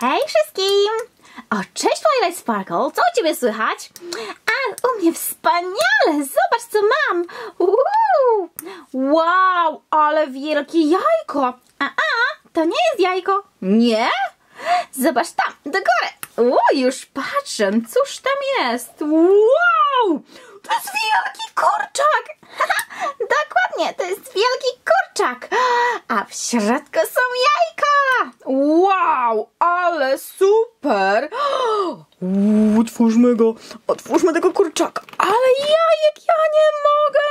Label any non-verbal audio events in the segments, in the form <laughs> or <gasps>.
Hej wszystkim! O, cześć Twilight Sparkle, co u Ciebie słychać? A, u mnie wspaniale, zobacz co mam! Uuu. Wow, ale wielkie jajko! A, a, to nie jest jajko, nie? Zobacz tam, do góry! O, już patrzę, cóż tam jest? Wow! To jest wielki kurczak! <laughs> Dokładnie, to jest wielki kurczak! A w środku są jajka! Wow, ale super! <gasps> Otwórzmy go, otwórzmy tego kurczaka. Ale jajek ja nie mogę!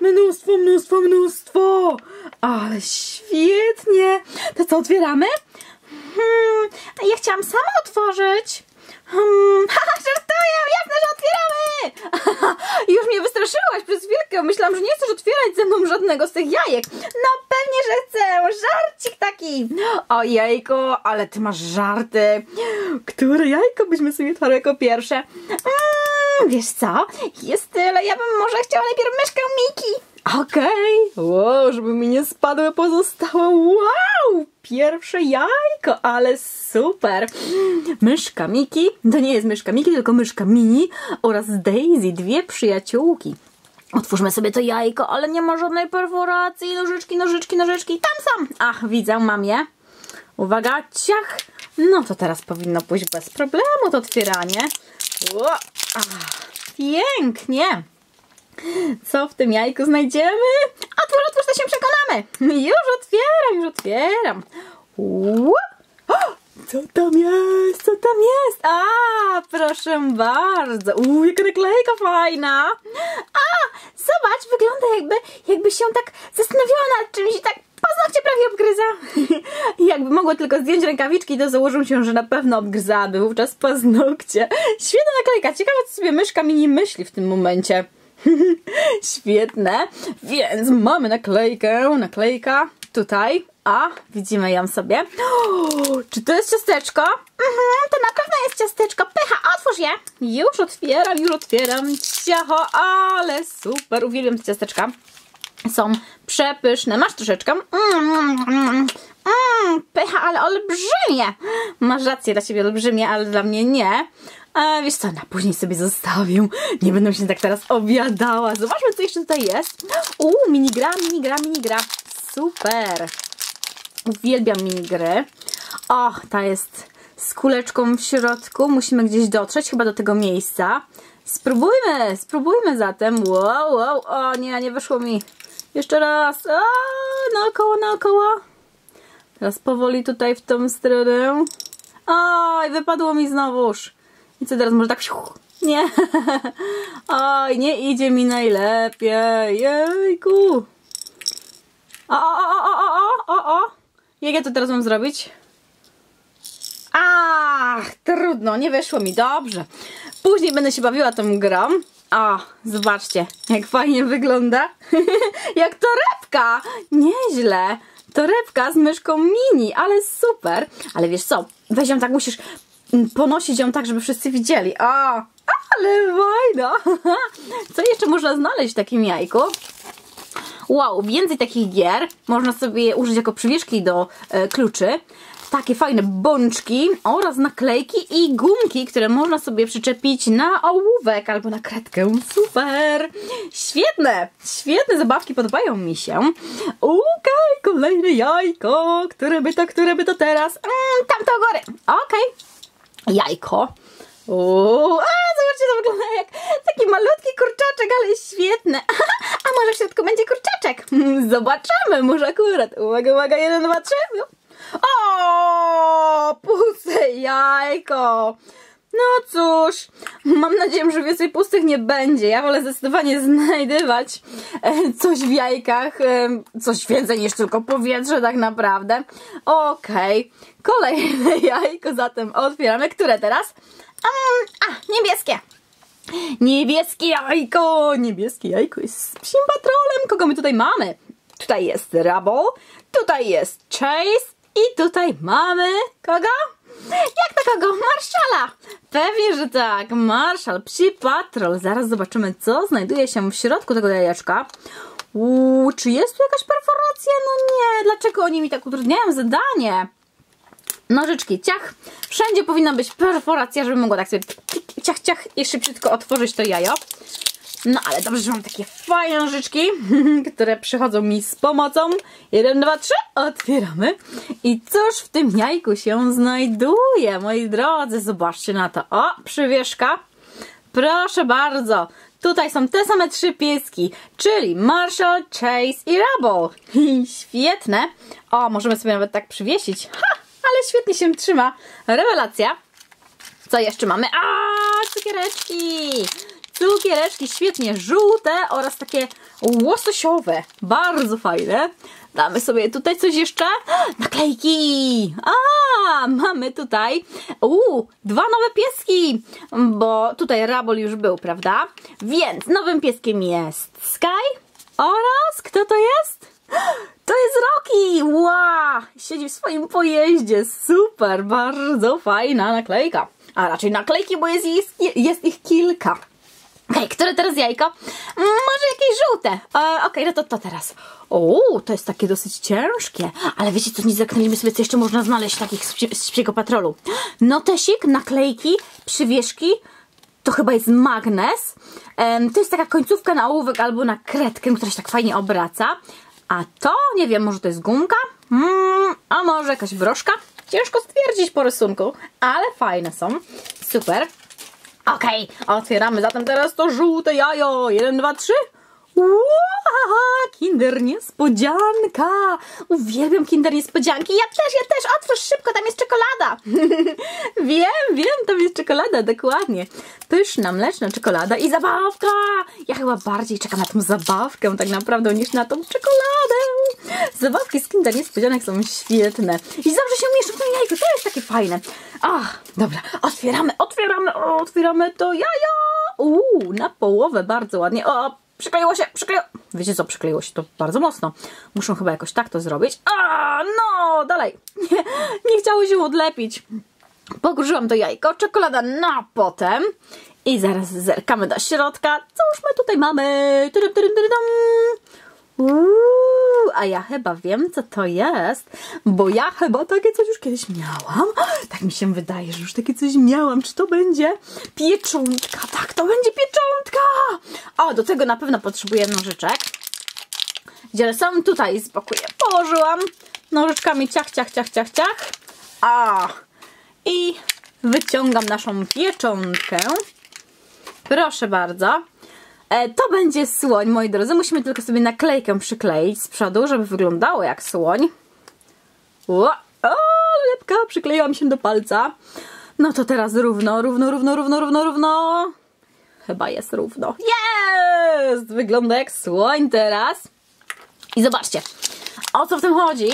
Mnóstwo, mnóstwo, mnóstwo! Ale świetnie! To co, otwieramy? Hmm, ja chciałam sama otworzyć. Hmm, haha, <laughs> żartuję, jasne, że otwieramy! <laughs> Już mnie wystraszyłaś przez chwilkę, myślałam, że nie chcesz otwierać ze mną żadnego z tych jajek. No pewnie, że chcę, żarcik taki. Ojejku, ale ty masz żarty. Które jajko byśmy sobie otwarły jako pierwsze? Mm, wiesz co, jest tyle, ja bym może chciała najpierw myszkę Miki. Okej, okay. wow, żeby mi nie spadły pozostałe. Wow, pierwsze jajko, ale super. Myszka Miki, to nie jest myszka Miki, tylko myszka Mini oraz Daisy, dwie przyjaciółki. Otwórzmy sobie to jajko, ale nie ma żadnej perforacji. Nożyczki, nożyczki, nożyczki. Tam są. Ach, widzę, mam je. Uwaga, ciach. No to teraz powinno pójść bez problemu to otwieranie. Ło, ach, pięknie. Co w tym jajku znajdziemy? Otwórz, otwórz, to się przekonamy. <laughs> Już otwieram, już otwieram. Co tam jest? Co tam jest? A, proszę bardzo. Uuu, jaka naklejka fajna. A, zobacz, wygląda jakby, jakby się tak zastanawiała nad czymś i tak paznokcie prawie obgryza. <laughs> Jakby mogła tylko zdjąć rękawiczki, to założą się, że na pewno obgryzałaby wówczas paznokcie. Świetna naklejka. Ciekawe, co sobie myszka mini myśli w tym momencie. <laughs> Świetne. Więc mamy naklejkę, naklejka tutaj. A, widzimy ją sobie. <gasps> Czy to jest ciasteczko? Mhm, to na pewno jest ciasteczko. Pycha, otwórz je. Już otwieram, już otwieram. Ciacho, ale super. Uwielbiam te ciasteczka. Są przepyszne. Masz troszeczkę. Mm, mm, mm, mm, pycha, ale olbrzymie. Masz rację, dla ciebie olbrzymie, ale dla mnie nie. A wiesz co, na później sobie zostawię. Nie będę się tak teraz obiadała. Zobaczmy, co jeszcze tutaj jest. Uuu, minigra, minigra, minigra. Super. Uwielbiam minigry. O, ta jest z kuleczką w środku. Musimy gdzieś dotrzeć, chyba do tego miejsca. Spróbujmy, spróbujmy zatem. Wow, wow, o nie, nie wyszło mi. Jeszcze raz. O, naokoło, naokoło. Teraz powoli tutaj w tą stronę. Oj, wypadło mi znowuż. I co teraz, może tak... Nie. <laughs> Oj, nie idzie mi najlepiej. Jejku. O, o, o, o, o, o, o. Jak ja to teraz mam zrobić? Ach, trudno, nie wyszło mi. Dobrze. Później będę się bawiła tą grą. O, zobaczcie, jak fajnie wygląda. <laughs> jak torebka. Nieźle. Torebka z myszką mini, ale super. Ale wiesz co, weź ją tak, musisz ponosić ją tak, żeby wszyscy widzieli. O, ale fajna. <laughs> Co jeszcze można znaleźć w takim jajku? Wow, więcej takich gier. Można sobie użyć jako przywieszki do e, kluczy. Takie fajne bączki oraz naklejki i gumki, które można sobie przyczepić na ołówek albo na kredkę. Super! Świetne! Świetne zabawki, podobają mi się. Okej, okay, kolejne jajko. Które by to, które by to teraz? Mm, tam to góry. Okej. Okay. Jajko. Uuu, a zobaczcie, to wygląda jak taki malutki kurczaczek, ale świetny. <laughs> A może w środku będzie kurczaczek? Zobaczymy, może akurat. Uwaga, uwaga, jeden, dwa, trzy. O, puste jajko. No cóż, mam nadzieję, że więcej pustych nie będzie. Ja wolę zdecydowanie znajdywać e, coś w jajkach, e, coś więcej niż tylko powietrze tak naprawdę. Okej, okay. kolejne <laughs> jajko zatem otwieramy. Które teraz? A, niebieskie. Niebieskie jajko, niebieskie jajko jest psim patrolem. Kogo my tutaj mamy? Tutaj jest Rubble, tutaj jest Chase i tutaj mamy kogo? Jak to kogo? Marszala! Pewnie, że tak. Marszal, psi patrol. Zaraz zobaczymy, co znajduje się w środku tego jajeczka. Uuu, czy jest tu jakaś perforacja? No nie, dlaczego oni mi tak utrudniają zadanie? Nożyczki, ciach. Wszędzie powinna być perforacja, żeby mogła tak sobie ciach, ciach i szybciutko otworzyć to jajo. No ale dobrze, że mam takie fajne nożyczki, <laughs> które przychodzą mi z pomocą. Jeden, dwa, trzy, otwieramy. I cóż w tym jajku się znajduje, moi drodzy? Zobaczcie na to. O, przywieszka. Proszę bardzo. Tutaj są te same trzy pieski, czyli Marshall, Chase i Rubble. <laughs> Świetne. O, możemy sobie nawet tak przywiesić. Ha, ale świetnie się trzyma. Rewelacja. Co jeszcze mamy? A, cukiereczki! Cukiereczki świetnie żółte oraz takie łososiowe. Bardzo fajne. Damy sobie tutaj coś jeszcze. <gasps> Naklejki! A, mamy tutaj uu, dwa nowe pieski, bo tutaj Rabol już był, prawda? Więc nowym pieskiem jest Sky oraz kto to jest? <gasps> To jest Rocky! Wow! Siedzi w swoim pojeździe. Super, bardzo fajna naklejka. A raczej naklejki, bo jest ich, jest ich kilka. Okej, które teraz jajko? Może jakieś żółte. E, Okej, okay, no to to teraz. O, to jest takie dosyć ciężkie. Ale wiecie co, nie zaknęliśmy sobie, co jeszcze można znaleźć takich z, z psiego patrolu. Notesik, naklejki, przywieszki. To chyba jest magnes. E, to jest taka końcówka na ołówek albo na kredkę, która się tak fajnie obraca. A to, nie wiem, może to jest gumka? Mm, a może jakaś broszka? Ciężko stwierdzić po rysunku, ale fajne są. Super. Okej, otwieramy zatem teraz to żółte jajo. Jeden, dwa, trzy. Wow, kinder niespodzianka. Uwielbiam kinder niespodzianki. Ja też, ja też. Otwórz szybko, tam jest czekolada. <laughs> wiem, wiem, tam jest czekolada, dokładnie. Pyszna, mleczna czekolada i zabawka. Ja chyba bardziej czekam na tą zabawkę tak naprawdę niż na tą czekoladę. Zabawki z kinder niespodzianek są świetne. I zawsze się mieszczą w tym jajku. To jest takie fajne. Ach, dobra. Otwieramy, otwieramy, otwieramy to jajo. Uuu, na połowę bardzo ładnie. O, Przykleiło się, przykleiło. Wiecie co, przykleiło się to bardzo mocno. Muszą chyba jakoś tak to zrobić. A, no, dalej. Nie, nie chciało się odlepić. Pokurzyłam to jajko, czekolada na potem. I zaraz zerkamy do środka. Cóż my tutaj mamy? Tudum, tudum, tudum. Uuu, a ja chyba wiem, co to jest, bo ja chyba takie coś już kiedyś miałam. <gasps> Tak mi się wydaje, że już takie coś miałam. Czy to będzie pieczątka? Tak, to będzie pieczątka! O, do tego na pewno potrzebuję nożyczek. Gdzie są tutaj z boku je położyłam. Nożyczkami ciach, ciach, ciach, ciach, ciach. A, i wyciągam naszą pieczątkę. Proszę bardzo. E, to będzie słoń, moi drodzy. Musimy tylko sobie naklejkę przykleić z przodu, żeby wyglądało jak słoń. O, o lepka, przykleiłam się do palca. No to teraz równo, równo, równo, równo, równo, równo. Chyba jest równo. Jest! Wygląda jak słoń teraz. I zobaczcie, o co w tym chodzi?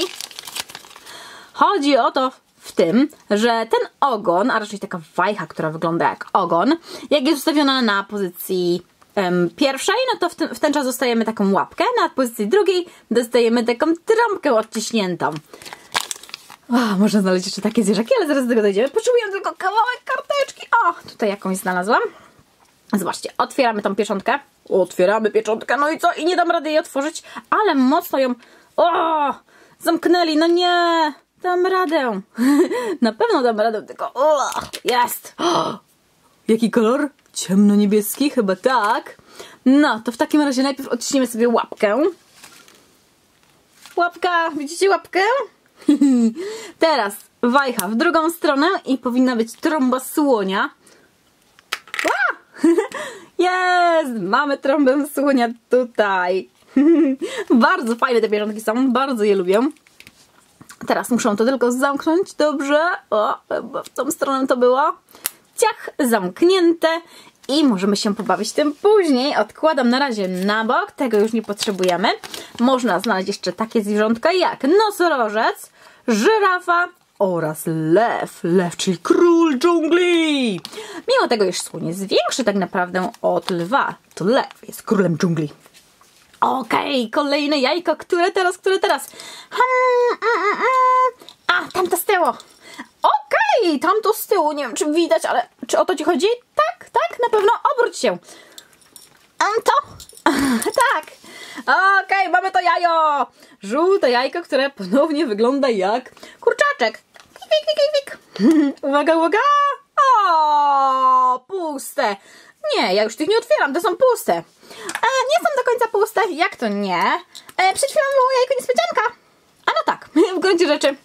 Chodzi o to w tym, że ten ogon, a raczej taka wajcha, która wygląda jak ogon, jak jest ustawiona na pozycji pierwszej, no to w ten, w ten czas dostajemy taką łapkę, na pozycji drugiej dostajemy taką trąbkę odciśniętą. O, można znaleźć jeszcze takie zwierzaki, ale zaraz do tego dojdziemy. Potrzebuję tylko kawałek karteczki. O, tutaj jakąś znalazłam. Zobaczcie, otwieramy tą pieczątkę. Otwieramy pieczątkę, no i co? I nie dam rady jej otworzyć, ale mocno ją... O! Zamknęli, no nie! Dam radę. <laughs> Na pewno dam radę, tylko... O, jest! O, <gasps> jaki kolor? Ciemno-niebieski? Chyba tak. No, to w takim razie najpierw odciśniemy sobie łapkę. Łapka, widzicie łapkę? <laughs> Teraz wajcha w drugą stronę i powinna być trąba słonia. <laughs> Jest! Mamy trąbę słonia tutaj. <laughs> bardzo fajne te pieronki są, bardzo je lubię. Teraz muszę to tylko zamknąć, dobrze? O, w tą stronę to było. Ciach, zamknięte i możemy się pobawić tym później. Odkładam na razie na bok, tego już nie potrzebujemy. Można znaleźć jeszcze takie zwierzątka jak nosorożec, żyrafa oraz lew. Lew, czyli król dżungli. Mimo tego, iż słoń jest większy tak naprawdę od lwa, to lew jest królem dżungli. Okej, okay, kolejne jajko. Które teraz, które teraz? Hmm, mm, mm, mm. A, tamto z tyłu. Okej, okay, tamto z tyłu. Nie wiem, czy widać, ale czy o to ci chodzi? Tak, tak, na pewno. Obróć się. To? <laughs> tak. Okej, okay, mamy to jajo. Żółte jajko, które ponownie wygląda jak kurczaczek. wik, wik, wik, wik. uwaga, uwaga. O, puste. Nie, ja już tych nie otwieram, to są puste. E, nie są do końca puste. Jak to nie? E, przed chwilą było jajko niespodzianka. A no tak, <laughs> w gruncie rzeczy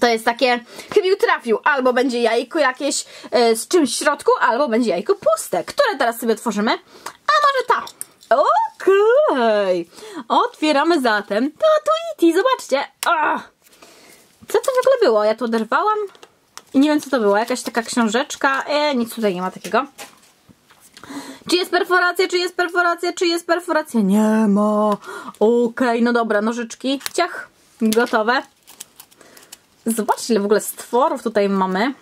to jest takie, chybił trafił, albo będzie jajko jakieś e, z czymś w środku, albo będzie jajko puste, które teraz sobie otworzymy. A może ta. Okej. Otwieramy zatem. To Tweety, zobaczcie. Ach. Co to w ogóle było? Ja to oderwałam i nie wiem co to było. Jakaś taka książeczka. E, nic tutaj nie ma takiego. Czy jest perforacja, czy jest perforacja, czy jest perforacja? Nie ma. Okej, no dobra, nożyczki. Ciach, gotowe. Zobaczcie, ile w ogóle stworów tutaj mamy.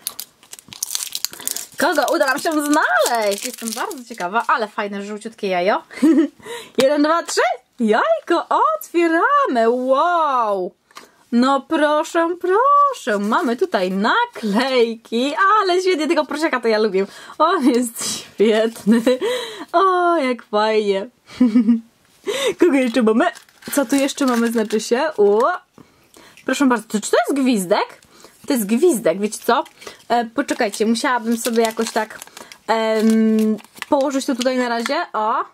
Kogo uda nam się znaleźć? Jestem bardzo ciekawa, ale fajne, żółciutkie jajo. <laughs> Jeden, dwa, trzy. Jajko otwieramy. Wow. No proszę, proszę. Mamy tutaj naklejki, ale świetnie tego prosiaka to ja lubię. On jest świetny. O, jak fajnie. <laughs> Kogo jeszcze mamy? Co tu jeszcze mamy, znaczy się? Proszę bardzo, czy to jest gwizdek? To jest gwizdek, wiecie co? E, poczekajcie, musiałabym sobie jakoś tak em, położyć to tutaj na razie. O,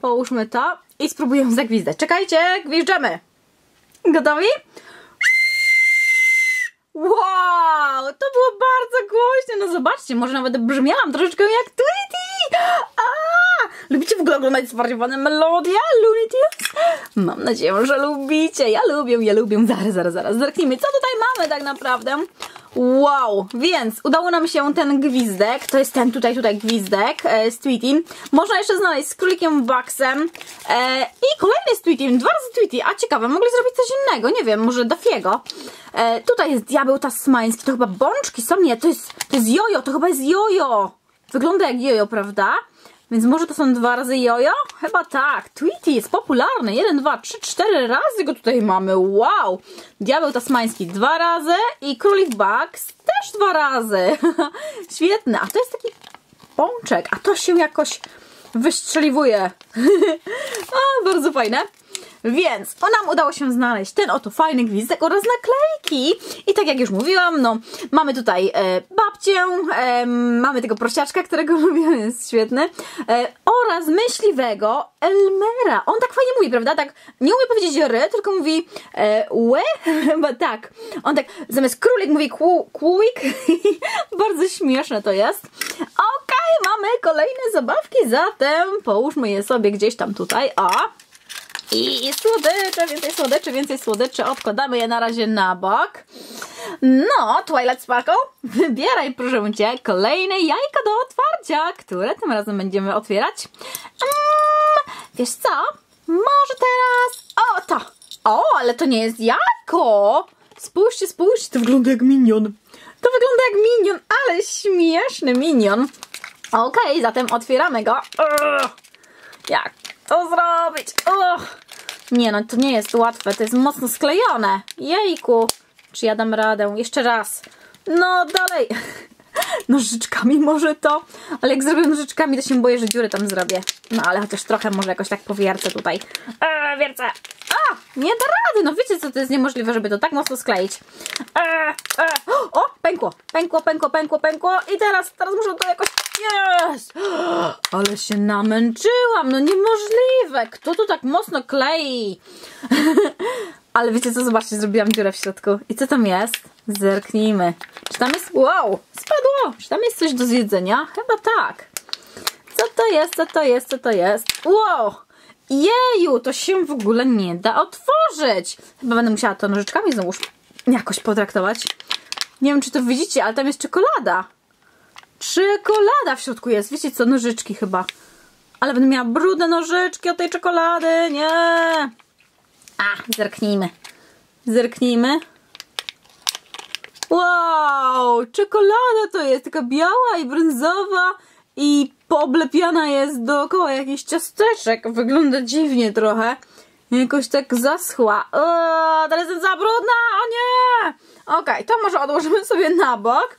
połóżmy to i spróbujemy zagwizdać. Czekajcie, gwizdżemy. Gotowi? Wow, to było bardzo głośne. No zobaczcie, może nawet brzmiałam troszeczkę jak Tweety. A, lubicie w ogóle oglądać zwariowane melodie Looney Tunes? Mam nadzieję, że lubicie. Ja lubię, ja lubię. Zaraz, zaraz, zaraz. Zerknijmy, co tutaj mamy tak naprawdę. Wow, więc udało nam się ten gwizdek, to jest ten tutaj, tutaj gwizdek e, z Tweety. Można jeszcze znaleźć z królikiem Baxem e, i kolejny z Tweety, dwa razy Tweety, a ciekawe, mogli zrobić coś innego, nie wiem, może Dafiego. E, tutaj jest diabeł tasmański, to chyba bączki są, nie, to jest, to jest jojo, to chyba jest jojo. Wygląda jak jojo, prawda? Więc może to są dwa razy jojo? Chyba tak. Tweety jest popularny. Jeden, dwa, trzy, cztery razy go tutaj mamy. Wow! Diabeł tasmański dwa razy i królik Bugs też dwa razy. <laughs> Świetne. A to jest taki pączek. A to się jakoś wystrzeliwuje. <laughs> a, bardzo fajne. Więc o nam udało się znaleźć ten oto fajny gwizdek oraz naklejki. I tak jak już mówiłam, no mamy tutaj e, babcię, e, mamy tego prosiaczka, którego <laughs> lubię, jest świetny, e, oraz myśliwego Elmera. On tak fajnie mówi, prawda? Tak nie umie powiedzieć ry, tylko mówi e, łe, <laughs> chyba tak. On tak zamiast królik mówi kłu, kłójk. <laughs> Bardzo śmieszne to jest. Okej, okay, mamy kolejne zabawki, zatem połóżmy je sobie gdzieś tam tutaj. O, i słodycze, więcej słodyczy, więcej słodyczy. Odkładamy je na razie na bok. No, Twilight Sparkle, wybieraj proszę Cię kolejne jajka do otwarcia, które tym razem będziemy otwierać. Mm, wiesz co? Może teraz... O, to! O, ale to nie jest jajko! Spójrzcie, spójrzcie, to wygląda jak minion. To wygląda jak minion, ale śmieszny minion. Okej, okay, zatem otwieramy go. Ugh, jak to zrobić? Ugh. Nie no, to nie jest łatwe, to jest mocno sklejone. Jejku. Czy ja dam radę? Jeszcze raz. No, dalej. <laughs> Nożyczkami może to, ale jak zrobię nożyczkami, to się boję, że dziury tam zrobię. No, ale chociaż trochę może jakoś tak powiercę tutaj. Eee, wiercę. A, nie da rady. No wiecie co, to jest niemożliwe, żeby to tak mocno skleić. Eee, eee. O, pękło, pękło, pękło, pękło, pękło. I teraz, teraz muszę to jakoś jest! <gasps> Ale się namęczyłam, no niemożliwe! Kto tu tak mocno klei? <laughs> Ale wiecie co, zobaczcie, zrobiłam dziurę w środku. I co tam jest? Zerknijmy. Czy tam jest... Wow! Spadło! Czy tam jest coś do zjedzenia? Chyba tak. Co to jest? Co to jest? Co to jest? Wow! Jeju, to się w ogóle nie da otworzyć. Chyba będę musiała to nożyczkami znowu jakoś potraktować. Nie wiem, czy to widzicie, ale tam jest czekolada. Czekolada w środku jest. Wiecie co? Nożyczki chyba. Ale będę miała brudne nożyczki od tej czekolady. Nie. A, zerknijmy. Zerknijmy. Wow, czekolada to jest taka biała i brązowa i pooblepiana jest dookoła jakichś ciasteczek. Wygląda dziwnie trochę. Jakoś tak zaschła. O, teraz jest za brudna, o nie! Okej, okay, to może odłożymy sobie na bok.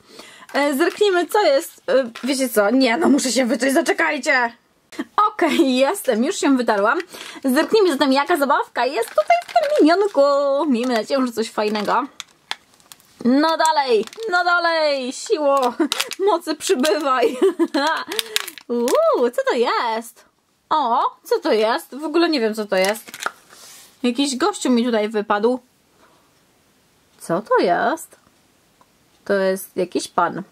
E, zerknijmy, co jest. E, wiecie co? Nie, no muszę się wyczyć, zaczekajcie! Okej, okay, jestem, już się wytarłam. Zerknijmy zatem, jaka zabawka jest tutaj w tym minionku. Miejmy nadzieję, że coś fajnego. No dalej, no dalej, siło, <laughs> mocy przybywaj. <laughs> Uuu, co to jest? O, co to jest? W ogóle nie wiem, co to jest. Jakiś gościu mi tutaj wypadł. Co to jest? To jest jakiś pan.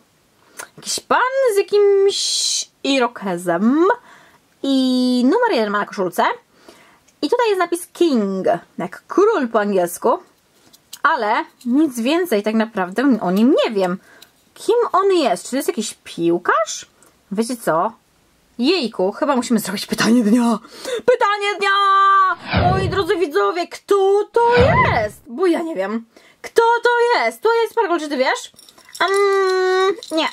Jakiś pan z jakimś irokezem. I numer jeden ma na koszulce. I tutaj jest napis King, jak król po angielsku. Ale nic więcej tak naprawdę o nim nie wiem. Kim on jest? Czy to jest jakiś piłkarz? Wiecie co? Jejku, chyba musimy zrobić pytanie dnia. Pytanie dnia! Moi drodzy widzowie, kto to jest? Bo ja nie wiem. Kto to jest? To jest Sparkle, czy ty wiesz? Um, nie.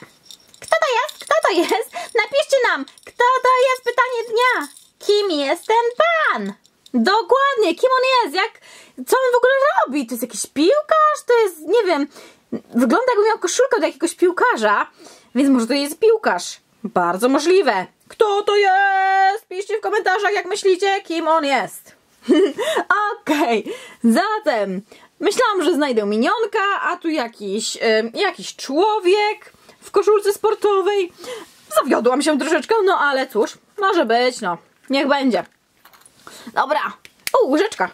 Kto to jest? Kto to jest? Napiszcie nam, kto to jest pytanie dnia. Kim jest ten pan? Dokładnie, kim on jest? Jak, co on w ogóle robi? To jest jakiś piłkarz? To jest, nie wiem, wygląda jakby miał koszulkę do jakiegoś piłkarza, więc może to jest piłkarz. Bardzo możliwe. Kto to jest? Piszcie w komentarzach, jak myślicie, kim on jest. <laughs> Okej, okay. zatem myślałam, że znajdę minionka, a tu jakiś, y, jakiś człowiek w koszulce sportowej. Zawiodłam się troszeczkę, no ale cóż, może być, no. Niech będzie. Dobra. O, łyżeczka.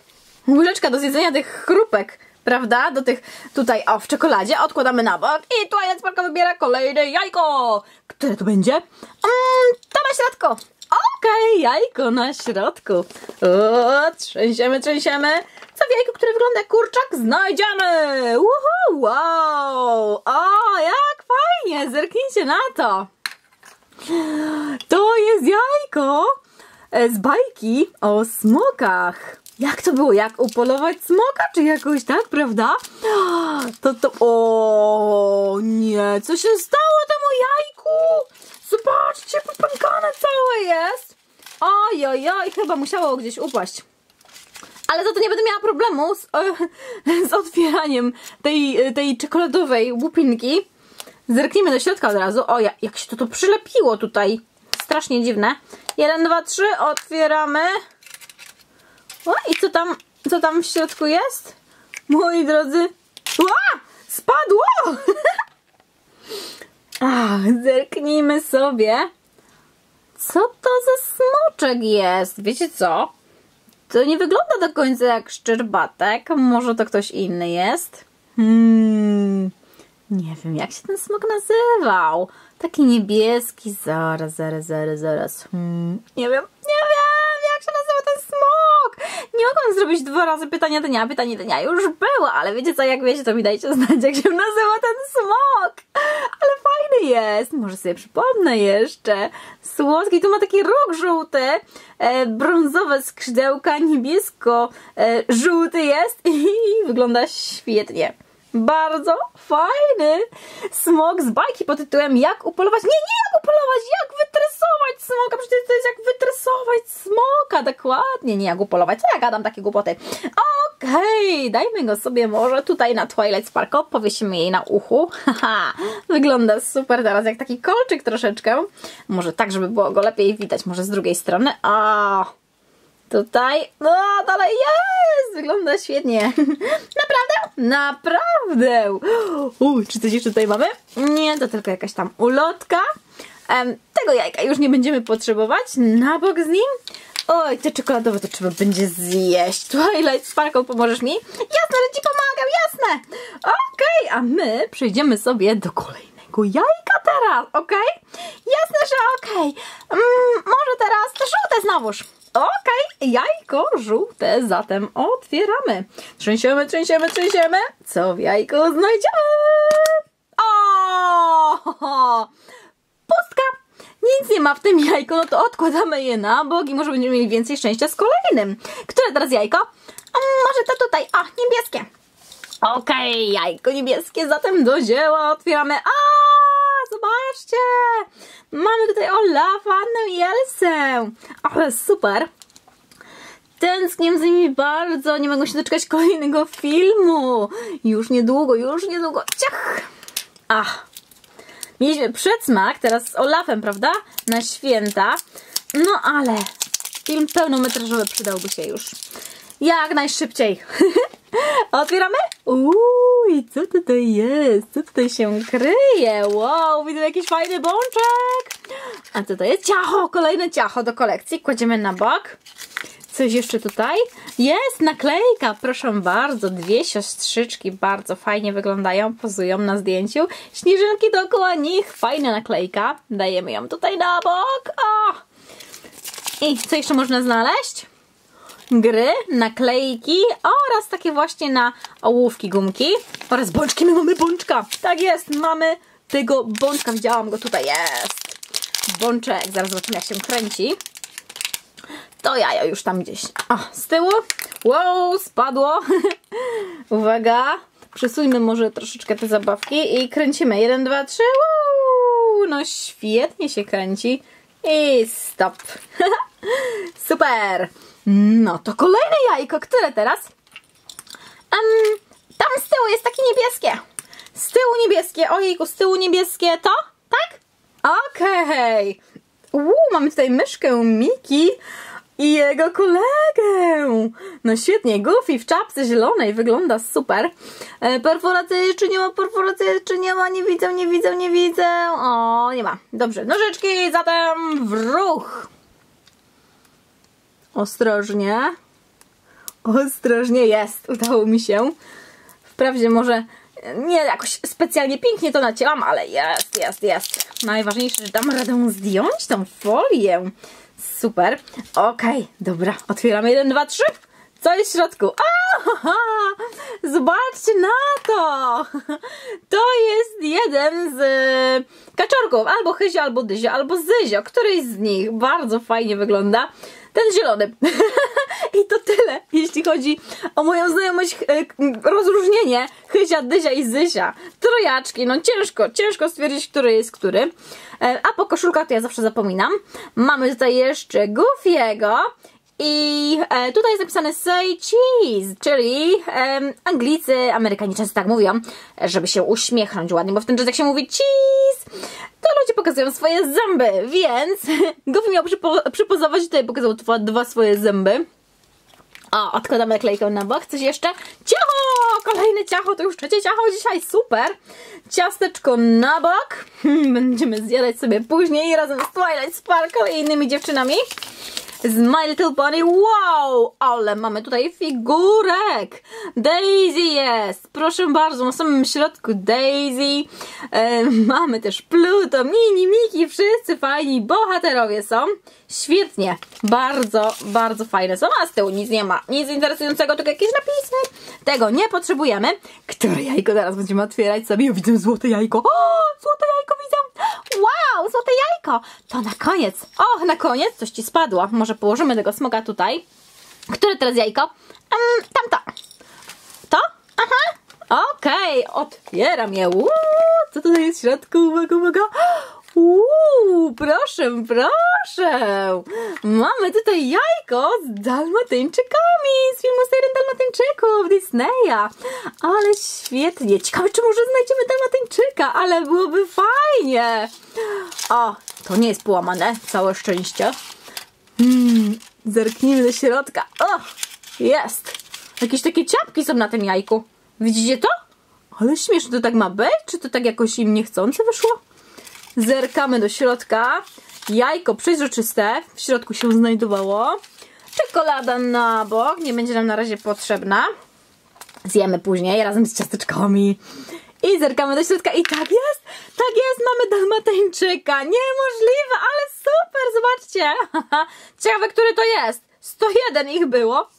Łyżeczka do zjedzenia tych chrupek, prawda? Do tych tutaj, o, w czekoladzie. Odkładamy na bok i Twilight Sparka wybiera kolejne jajko. Które to będzie? Mm, to na środku. Okej, okay, jajko na środku. O, trzęsiemy, trzęsiemy. Co w jajku, które wygląda jak kurczak, znajdziemy. Uhu, wow. O, jak fajnie. Zerknijcie na to. To jest jajko E, z bajki o smokach. Jak to było? Jak upolować smoka? Czy jakoś tak, prawda? To to... O nie, co się stało temu jajku? Zobaczcie, popękane całe jest. Oj, oj, oj, chyba musiało gdzieś upaść. Ale to, to nie będę miała problemu z, z otwieraniem tej, tej czekoladowej łupinki. Zerknijmy do środka od razu. O, jak się to, to przylepiło tutaj. Strasznie dziwne. Jeden, dwa, trzy, otwieramy. O, i co tam, co tam w środku jest? Moi drodzy. Ła! Spadło! <laughs> Ach, zerknijmy sobie. Co to za smoczek jest? Wiecie co? To nie wygląda do końca jak szczerbatek. Może to ktoś inny jest? Hmm. Nie wiem, jak się ten smok nazywał. Taki niebieski. Zaraz, zaraz, zaraz, zaraz. Hmm. Nie wiem, nie wiem, jak się nazywa ten smok. Nie mogłam zrobić dwa razy pytania dnia. Pytanie dnia już było, ale wiecie co, jak wiecie, to mi dajcie znać, jak się nazywa ten smok. Jest. Może sobie przypomnę jeszcze. Słodki, tu ma taki róg żółty, e, brązowe skrzydełka, niebiesko e, żółty jest <laughs> i wygląda świetnie bardzo fajny smok z bajki pod tytułem Jak upolować... Nie, nie jak upolować, jak wytresować smoka. Przecież to jest jak wytresować smoka. Dokładnie, nie jak upolować. Co ja gadam takie głupoty? Okej, okay, dajmy go sobie może tutaj na Twilight Sparkle. Powiesimy jej na uchu. <laughs> Haha, wygląda super teraz, jak taki kolczyk troszeczkę. Może tak, żeby było go lepiej widać. Może z drugiej strony. A. Tutaj, no dalej jest, wygląda świetnie. <laughs> Naprawdę? Naprawdę. U, czy coś jeszcze tutaj mamy? Nie, to tylko jakaś tam ulotka. Um, tego jajka już nie będziemy potrzebować. Na bok z nim. Oj, te czekoladowe to trzeba będzie zjeść. Twilight Sparkle, pomożesz mi? Jasne, że ci pomagam, jasne. Okej, okay, a my przejdziemy sobie do kolejnego jajka teraz, okej? Okay? Jasne, że okej. Okay. Mm, może teraz te żółte znowuż. Okej, jajko żółte, zatem otwieramy. Trzęsiemy, trzęsiemy, trzęsiemy. Co w jajku znajdziemy? O! Pustka! Nic nie ma w tym jajku, no to odkładamy je na bok i może będziemy mieli więcej szczęścia z kolejnym. Które teraz jajko? może to tutaj, o, niebieskie. Okej, okay, jajko niebieskie, zatem do dzieła otwieramy. A, zobaczcie! Mamy tutaj Olafanę i Elsę. Ale super. Tęsknię z nimi bardzo. Nie mogę się doczekać kolejnego filmu. Już niedługo, już niedługo. Ciach! Ach. Mieliśmy przedsmak, teraz z Olafem, prawda? Na święta. No ale film pełnometrażowy przydałby się już. Jak najszybciej. <laughs> Otwieramy? Uuu, co tutaj jest? Co tutaj się kryje? Wow, widzę jakiś fajny bączek. A co to jest? Ciacho, kolejne ciacho do kolekcji. Kładziemy na bok. Coś jeszcze tutaj? Jest naklejka, proszę bardzo. Dwie siostrzyczki bardzo fajnie wyglądają, pozują na zdjęciu. Śnieżynki dookoła nich, fajna naklejka. Dajemy ją tutaj na bok. O! I co jeszcze można znaleźć? Gry, naklejki oraz takie właśnie na ołówki, gumki oraz bączki. My mamy bączka. Tak jest, mamy tego bączka. Widziałam go, tutaj jest. Bączek, zaraz zobaczymy jak się kręci. To jaja już tam gdzieś. O, z tyłu. Wow, spadło. <laughs> Uwaga. Przesuńmy może troszeczkę te zabawki i kręcimy. Jeden, dwa, trzy. Wow, no świetnie się kręci. I stop. <laughs> Super. No to kolejne jajko. Które teraz? Um, tam z tyłu jest takie niebieskie. Z tyłu niebieskie. Ojejku, z tyłu niebieskie to? Tak? Okej. Okay. mamy tutaj myszkę Miki i jego kolegę. No świetnie, Goofy w czapce zielonej wygląda super. E, perforacja, czy nie ma perforacji, czy nie ma, nie widzę, nie widzę, nie widzę. O, nie ma. Dobrze, nożyczki, zatem w ruch. Ostrożnie. Ostrożnie jest, udało mi się. Wprawdzie może nie jakoś specjalnie pięknie to nacięłam, ale jest, jest, jest. Najważniejsze, że dam radę zdjąć tą folię. Super. Okej, okay, dobra. Otwieramy jeden, dwa, trzy. Co jest w środku? Aha! Zobaczcie na to! To jest jeden z kaczorków. Albo Hyzio, albo Dyzio, albo Zyzio. Któryś z nich. Bardzo fajnie wygląda. Ten zielony. <laughs> I to tyle, jeśli chodzi o moją znajomość, e, rozróżnienie Hyzia, Dyzia i Zysia. Trojaczki, no ciężko, ciężko stwierdzić, który jest który. E, a po koszulkach to ja zawsze zapominam. Mamy tutaj jeszcze Goofiego i e, tutaj jest napisane say cheese, czyli e, Anglicy, Amerykanie często tak mówią, żeby się uśmiechnąć ładnie, bo w ten czas jak się mówi cheese, to ludzie pokazują swoje zęby, więc <laughs> Goofy miał przypo przypozować i tutaj pokazał dwa, dwa swoje zęby. O, odkładamy naklejkę na bok. Coś jeszcze? Ciacho! Kolejne ciacho, to już trzecie ciacho dzisiaj, super! Ciasteczko na bok. <laughs> Będziemy zjadać sobie później razem z Twilight Sparkle i innymi dziewczynami z My Little Pony. Wow! Ale mamy tutaj figurek! Daisy jest! Proszę bardzo, na samym środku Daisy. E, mamy też Pluto, Mini, Miki, wszyscy fajni bohaterowie są. Świetnie, bardzo, bardzo fajne są, a z tyłu nic nie ma. Nic interesującego, tylko jakieś napisy. Tego nie potrzebujemy. Które jajko teraz będziemy otwierać sobie? Widzę złote jajko. O, złote jajko widzę! Wow, złote jajko! To na koniec. O, na koniec coś ci spadło. Może położymy tego smoga tutaj. Które teraz jajko? Um, tamto. To? Aha. Okej, okay, otwieram je. Uuu, co tutaj jest w środku? Uwaga, uwaga. Uuu, proszę, proszę. Mamy tutaj jajko z dalmatyńczykami z filmu Seren Dalmatyńczyków Disneya. Ale świetnie. Ciekawe, czy może znajdziemy dalmatyńczyka, ale byłoby fajnie. O, to nie jest połamane. Całe szczęście. Hmm, zerknijmy do środka. O, jest. Jakieś takie ciapki są na tym jajku. Widzicie to? Ale śmieszne, to tak ma być? Czy to tak jakoś im niechcące wyszło? Zerkamy do środka. Jajko przezroczyste w środku się znajdowało. Czekolada na bok, nie będzie nam na razie potrzebna. Zjemy później razem z ciasteczkami. I zerkamy do środka i tak jest, tak jest, mamy dalmatyńczyka. Niemożliwe, ale super, zobaczcie. <laughs> Ciekawe, który to jest. 101 ich było.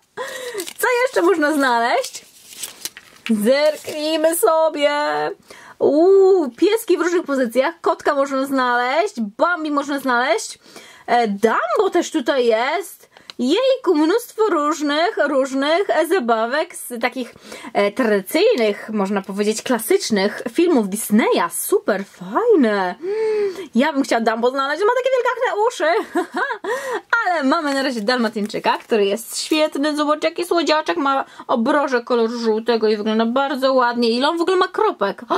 <laughs> Co jeszcze można znaleźć? Zerknijmy sobie. Uuu, pieski w różnych pozycjach. Kotka można znaleźć. Bambi można znaleźć. E, Dumbo też tutaj jest. Jejku, mnóstwo różnych, różnych zabawek z takich e, tradycyjnych, można powiedzieć, klasycznych filmów Disneya. Super fajne. Ja bym chciała Dumbo znaleźć, ma takie wielgachne uszy. <laughs> Ale mamy na razie Dalmatyńczyka, który jest świetny. Zobacz, jaki słodziaczek ma obroże koloru żółtego i wygląda bardzo ładnie. Ile on w ogóle ma kropek? <gasps>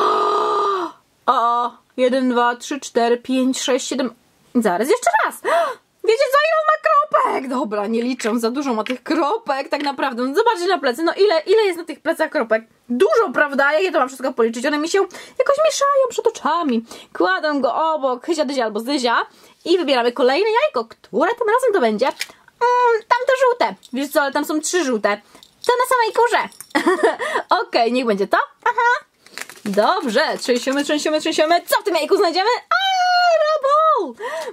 O, 1, 2, 3, 4, 5, 6, 7... Zaraz, jeszcze raz! <gasps> Wiecie co, ile ma kropek? Dobra, nie liczę, za dużo ma tych kropek, tak naprawdę. No zobaczcie na plecy, no ile, ile jest na tych plecach kropek? Dużo, prawda? Jak ja to mam wszystko policzyć? One mi się jakoś mieszają przed oczami. Kładę go obok, chyzia, dyzia albo zdyzia i wybieramy kolejne jajko. Które tym razem to będzie? Mm, tamte żółte. Wiesz co, ale tam są trzy żółte. To na samej górze. <laughs> Okej, okay, niech będzie to. Aha. Dobrze, trzęsiemy, trzęsiemy, trzęsiemy. Co w tym jajku znajdziemy?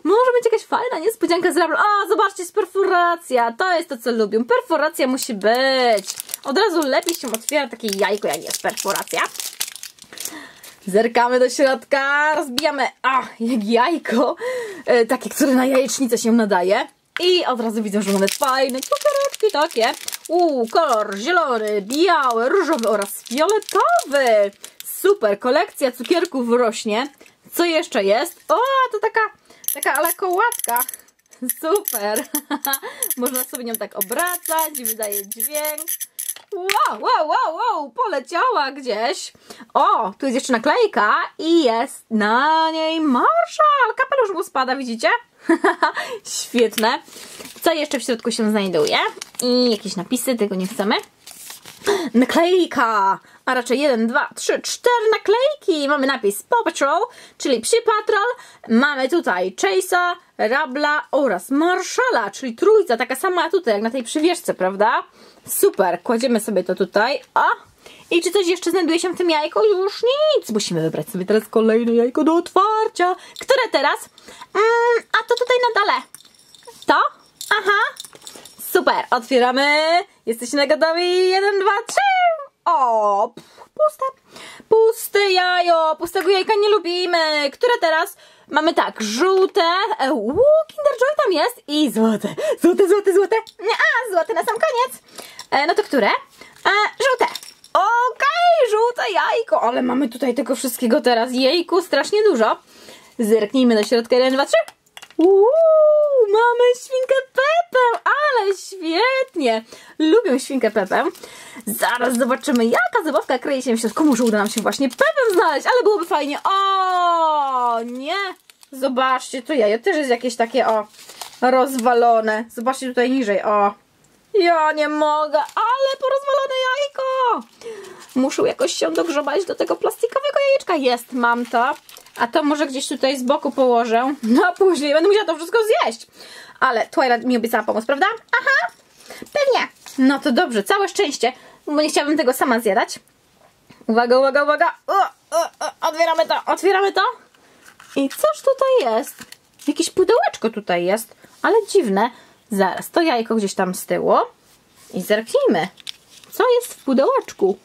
Może być jakaś fajna niespodzianka z rabol. A, zobaczcie, jest perforacja. To jest to, co lubię. Perforacja musi być. Od razu lepiej się otwiera takie jajko, jak jest perforacja. Zerkamy do środka, rozbijamy, a, jak jajko, e, takie, które na jajecznicę się nadaje. I od razu widzę, że mamy fajne cukiereczki takie. Uuu, kolor zielony, biały, różowy oraz fioletowy. Super, kolekcja cukierków rośnie. Co jeszcze jest? O, to taka, taka ale kołatka. Super. <laughs> Można sobie nią tak obracać i wydaje dźwięk. Wow, wow, wow, wow, poleciała gdzieś. O, tu jest jeszcze naklejka i jest na niej marszal. Kapelusz mu spada, widzicie? <laughs> Świetne. Co jeszcze w środku się znajduje? I jakieś napisy, tego nie chcemy. Naklejka! A raczej 1, 2, 3, 4 naklejki. Mamy napis Paw Patrol, czyli Psi Patrol. Mamy tutaj Chase'a, Rabla oraz Marszala, czyli trójca, taka sama tutaj jak na tej przywieszce, prawda? Super, kładziemy sobie to tutaj. A, i czy coś jeszcze znajduje się w tym jajku? Już nic. Musimy wybrać sobie teraz kolejne jajko do otwarcia. Które teraz? Mm, a to tutaj na dole. To? Aha. Super, otwieramy. Jesteście gotowi? Jeden, dwa, trzy. O, puste. Puste jajo. Pustego jajka nie lubimy. Które teraz? Mamy tak, żółte. E, uuu, Kinder Joy tam jest. I złote. Złote, złote, złote. A, złote na sam koniec. E, no to które? E, żółte. Okej, okay, żółte jajko. Ale mamy tutaj tego wszystkiego teraz. Jejku, strasznie dużo. Zerknijmy do środka. Jeden, dwa, trzy. Uuu, mamy świnkę Pepę, ale świetnie. Lubię świnkę Pepę. Zaraz zobaczymy, jaka zabawka kryje się w środku. Może uda nam się właśnie Pepę znaleźć, ale byłoby fajnie. O, nie. Zobaczcie, to jajo też jest jakieś takie, o, rozwalone. Zobaczcie tutaj niżej, o. Ja nie mogę, ale porozwalone jajko. Muszę jakoś się dogrzebać do tego plastikowego jajeczka. Jest, mam to. A to może gdzieś tutaj z boku położę. No a później będę musiała to wszystko zjeść. Ale Twilight mi obiecała pomoc, prawda? Aha, pewnie. No to dobrze, całe szczęście, bo nie chciałabym tego sama zjadać. Uwaga, uwaga, uwaga. O, o, o, otwieramy to, otwieramy to. I cóż tutaj jest? Jakieś pudełeczko tutaj jest, ale dziwne. Zaraz, to jajko gdzieś tam z tyłu. I zerknijmy. Co jest w pudełeczku?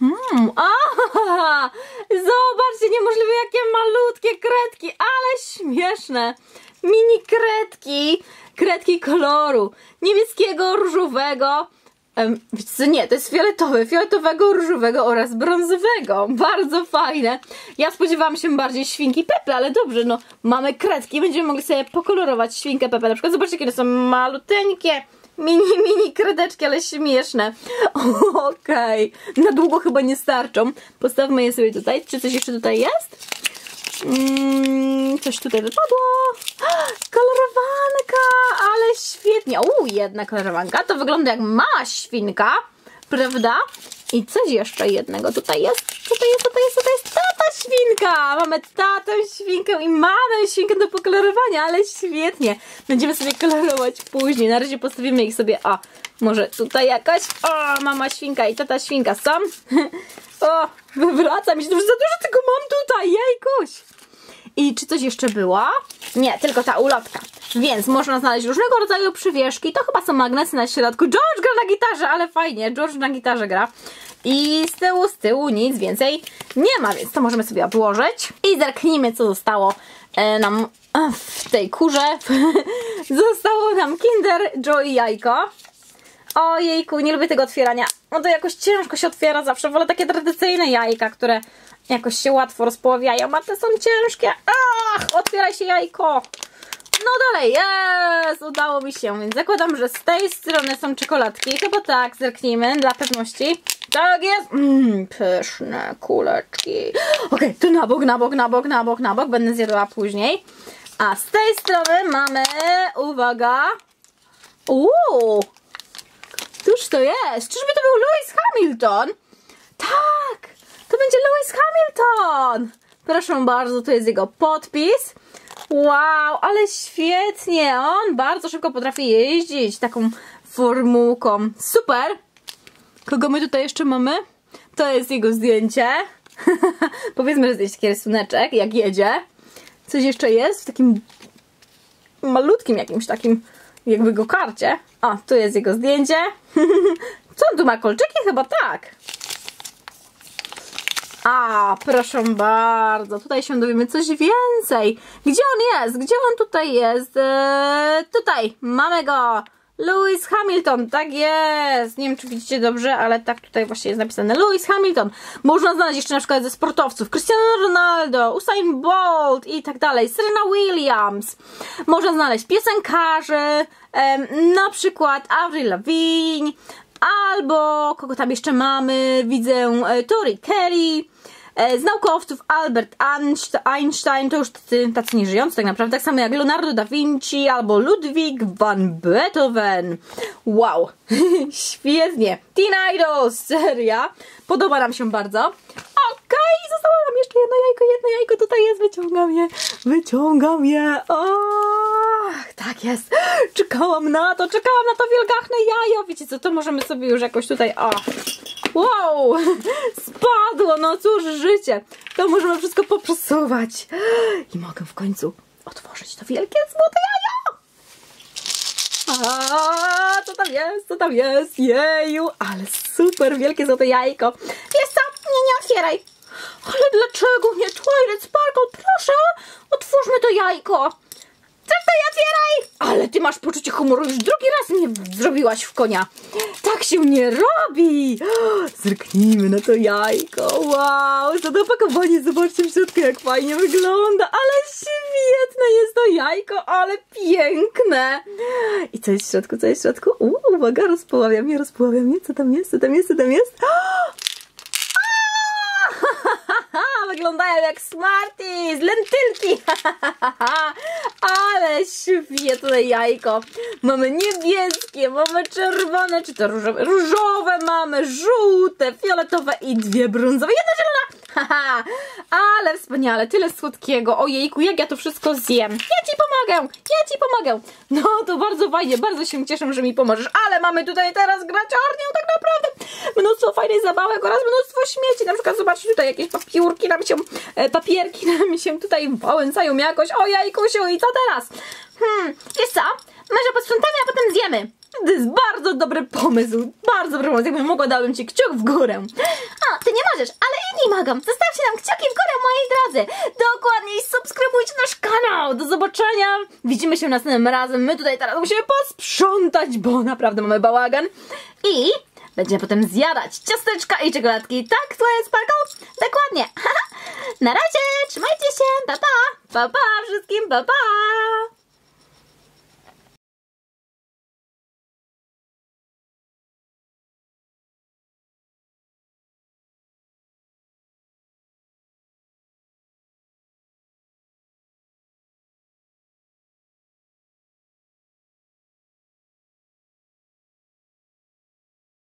Hmm, aha, zobaczcie, niemożliwe jakie malutkie kredki, ale śmieszne. Mini kredki, kredki koloru niebieskiego, różowego. Wiecie nie, to jest fioletowe, fioletowego, różowego oraz brązowego. Bardzo fajne. Ja spodziewałam się bardziej świnki Pepe, ale dobrze, no mamy kredki, będziemy mogli sobie pokolorować świnkę Pepe. Na przykład zobaczcie, jakie są maluteńkie mini, mini kredeczki, ale śmieszne. <laughs> Okej, okay. na długo chyba nie starczą. Postawmy je sobie tutaj. Czy coś jeszcze tutaj jest? Mm, coś tutaj wypadło. <gasps> Kolorowanka, ale świetnie. U, jedna kolorowanka. To wygląda jak mała świnka, prawda? I coś jeszcze jednego tutaj jest. Tutaj jest, tutaj jest, tutaj jest tata świnka. Mamy tatę świnkę i mamę świnkę do pokolorowania, ale świetnie. Będziemy sobie kolorować później. Na razie postawimy ich sobie, o, może tutaj jakaś, o, mama świnka i tata świnka są. <laughs> o, wywraca mi się, że za dużo tego mam tutaj, jejkuś. I czy coś jeszcze było? Nie, tylko ta ulotka. Więc można znaleźć różnego rodzaju przywieszki. To chyba są magnesy na środku. George gra na gitarze, ale fajnie. George na gitarze gra. I z tyłu, z tyłu nic więcej nie ma, więc to możemy sobie odłożyć. I zerknijmy, co zostało e, nam w tej kurze. <laughs> zostało nam Kinder Joy jajko. Ojejku, nie lubię tego otwierania. No to jakoś ciężko się otwiera zawsze. Wolę takie tradycyjne jajka, które jakoś się łatwo rozpoławiają, a te są ciężkie. Ach, otwieraj się jajko. No dalej, jest, udało mi się, więc zakładam, że z tej strony są czekoladki. Chyba tak, zerknijmy dla pewności. Tak jest, mmm, pyszne kuleczki. Okej, okay, tu na bok, na bok, na bok, na bok, na bok, będę zjadła później. A z tej strony mamy, uwaga, uuu, Cóż to jest? Czyżby to był Lewis Hamilton? Tak! To będzie Lewis Hamilton! Proszę bardzo, to jest jego podpis. Wow, ale świetnie! On bardzo szybko potrafi jeździć taką formułką. Super! Kogo my tutaj jeszcze mamy? To jest jego zdjęcie. <laughs> Powiedzmy, że jest taki rysuneczek, jak jedzie. Coś jeszcze jest w takim malutkim jakimś takim jakby go karcie. O, tu jest jego zdjęcie. <laughs> Co on tu ma kolczyki? Chyba tak. A, proszę bardzo. Tutaj się dowiemy coś więcej. Gdzie on jest? Gdzie on tutaj jest? Eee, tutaj. Mamy go. Lewis Hamilton, tak jest. Nie wiem, czy widzicie dobrze, ale tak tutaj właśnie jest napisane. Lewis Hamilton. Można znaleźć jeszcze na przykład ze sportowców. Cristiano Ronaldo, Usain Bolt i tak dalej. Serena Williams. Można znaleźć piosenkarzy, na przykład Avril Lavigne, albo kogo tam jeszcze mamy? Widzę e, Tori Kelly. E, Z naukowców Albert Einst- Einstein, to już tacy, tacy nieżyjący tak naprawdę, tak samo jak Leonardo da Vinci albo Ludwig van Beethoven. Wow, <laughs> świetnie. Teen Idols, seria. Podoba nam się bardzo. Okej, zostało nam jeszcze jedno jajko, jedno jajko tutaj jest, wyciągam je, wyciągam je. Och, tak jest. Czekałam na to, czekałam na to wielgachne jajo. Wiecie co, to możemy sobie już jakoś tutaj, o, Wow! <laughs> Spadło, no cóż, życie. To możemy wszystko poprzesuwać. I mogę w końcu otworzyć to wielkie złote jajo. A, co tam jest? Co tam jest? Jeju, ale super wielkie złote jajko. Wiesz co? Nie, nie otwieraj. Ale dlaczego nie? Twilight Sparkle, proszę, otwórzmy to jajko. Przestań, otwieraj! Ale ty masz poczucie humoru, już drugi raz mnie zrobiłaś w konia. Tak się nie robi! Zerknijmy na to jajko. Wow, za to opakowanie, zobaczcie w środku, jak fajnie wygląda. Ale świetne jest to jajko, ale piękne. I co jest w środku, co jest w środku? Uuu, uwaga, rozpoławiam je, rozpoławiam je. Co tam jest, co tam jest, co tam jest? Wyglądają jak Smarties, lentylki. <laughs> Ale świetne jajko. Mamy niebieskie, mamy czerwone, czy to różowe? Różowe mamy, żółte, fioletowe i dwie brązowe. Jedna zielona. Haha, <laughs> ale wspaniale, tyle słodkiego. Ojejku, jak ja to wszystko zjem. Ja ci pomogę, ja ci pomogę. No to bardzo fajnie, bardzo się cieszę, że mi pomożesz. Ale mamy tutaj teraz graciarnię, tak naprawdę. Mnóstwo fajnych zabawek oraz mnóstwo śmieci. Na przykład zobaczcie tutaj jakieś papiórki nam się, e, papierki <laughs> nam się tutaj wałęsają jakoś. O jajkusiu, i co teraz? Hmm, wiesz co? Może posprzątamy, a potem zjemy. To jest bardzo dobry pomysł. Bardzo dobry pomysł. Jakbym mogła, dałbym ci kciuk w górę. A, ty nie możesz, ale inni mogą. Zostawcie nam kciuki w górę, moi drodzy. Dokładnie i subskrybujcie nasz kanał. Do zobaczenia. Widzimy się następnym razem. My tutaj teraz musimy posprzątać, bo naprawdę mamy bałagan. I będziemy potem zjadać ciasteczka i czekoladki. Tak, jest Sparkle? Dokładnie. <laughs> Na razie, trzymajcie się. Pa, pa. Pa, pa wszystkim. Pa, pa.